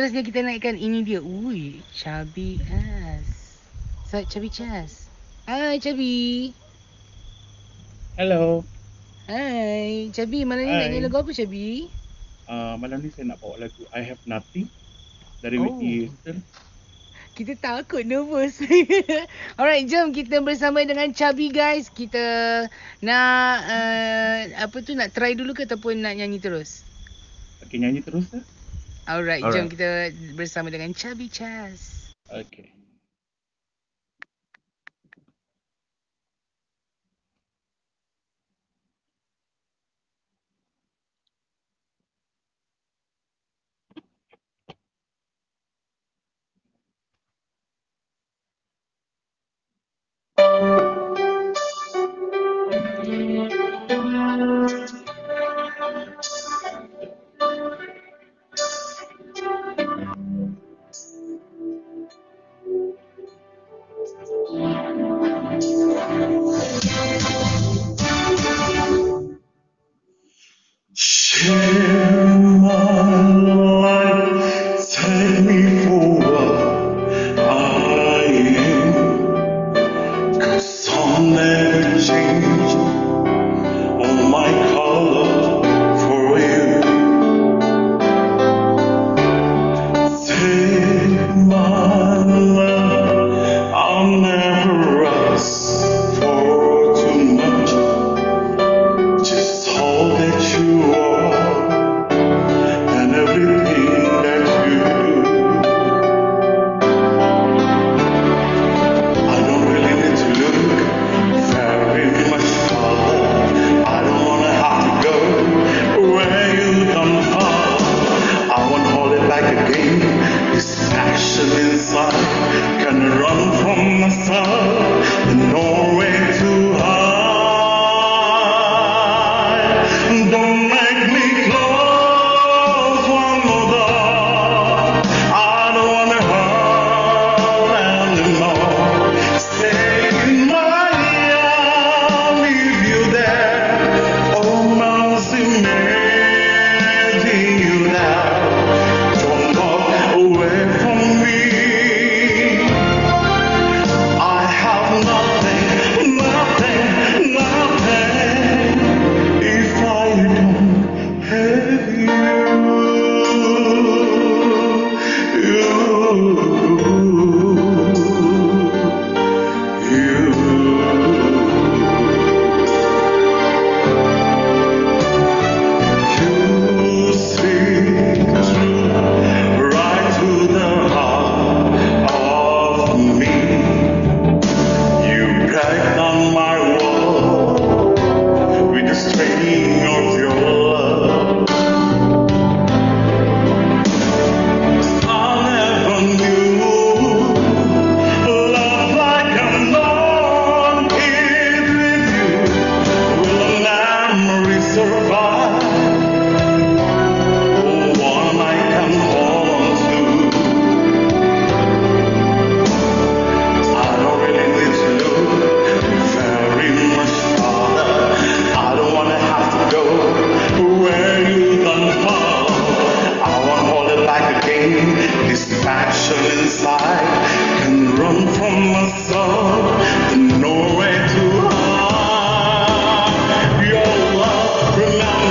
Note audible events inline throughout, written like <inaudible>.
Seterusnya kita naikkan ini dia. Ui, chubby ass. Sat chubby chess. Hai chubby. Hello. Hai, chubby malam ni Hi. nak nyanyi lagu apa chubby? Uh, malam ni saya nak bawa lagu I Have Nothing dari oh. Whitney Houston. Kita takut nervous. <laughs> Alright, jom kita bersama dengan Chubby guys. Kita nak uh, apa tu nak try dulu ke ataupun nak nyanyi terus? Okay, nyanyi terus lah. Alright, Alright, jom kita bersama dengan Chubby Chas. Okay.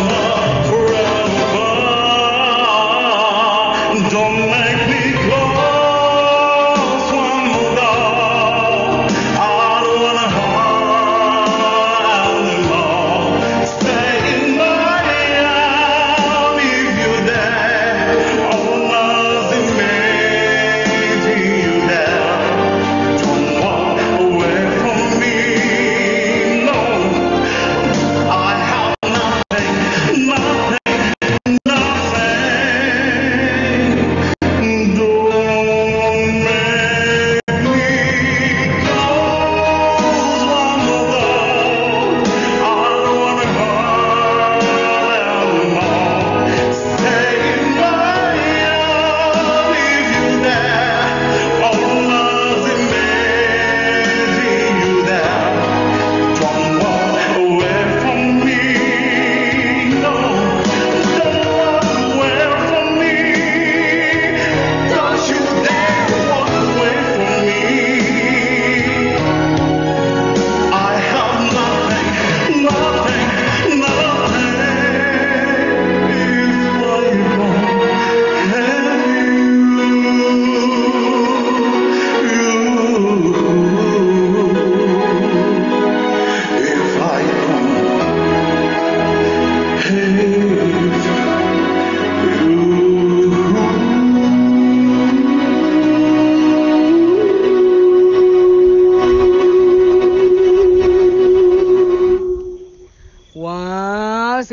love.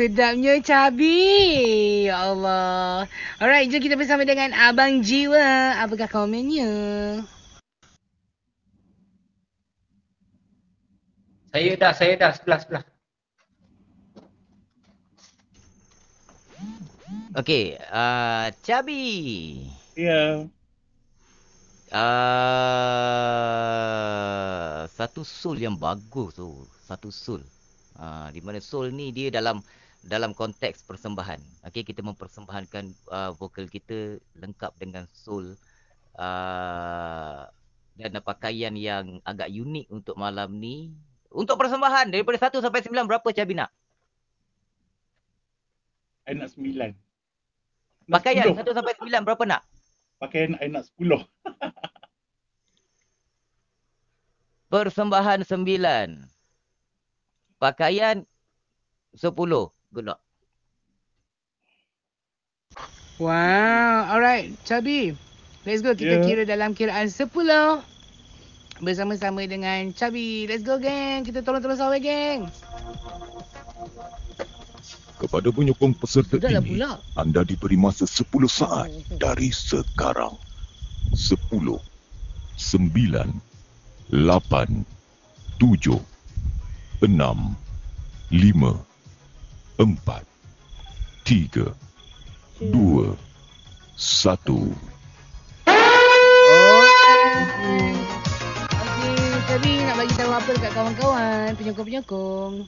Sedapnya cabi. Ya Allah. Alright, jom kita bersama dengan Abang Jiwa. Apakah komennya? Saya dah, saya dah sebelah sebelah. Okey, uh, Cabi. Ya. Uh, satu soul yang bagus tu. Satu soul. Uh, di mana soul ni dia dalam dalam konteks persembahan. Okey, kita mempersembahkan uh, vokal kita lengkap dengan soul. Uh, dan pakaian yang agak unik untuk malam ni. Untuk persembahan daripada 1 sampai 9 berapa Cabi nak? I nak sembilan. Nak Pakaian 10. 1 sampai 9 berapa nak? Pakaian I nak sepuluh. <laughs> Persembahan 9. Pakaian 10. Good luck. Wow. Alright, Cabi. Let's go. Kita Ya. kira dalam kiraan 10. Bersama-sama dengan Cabi. Let's go, geng. Kita tolong-tolong sawai, geng. Kepada penyokong peserta Sudahlah ini, pula. anda diberi masa 10 saat dari sekarang. 10, 9, 8, 7, 6, 5, 4, 3, 2, 1. Okey, Cabi nak bagi tahu apa dekat kawan-kawan, penyokong-penyokong.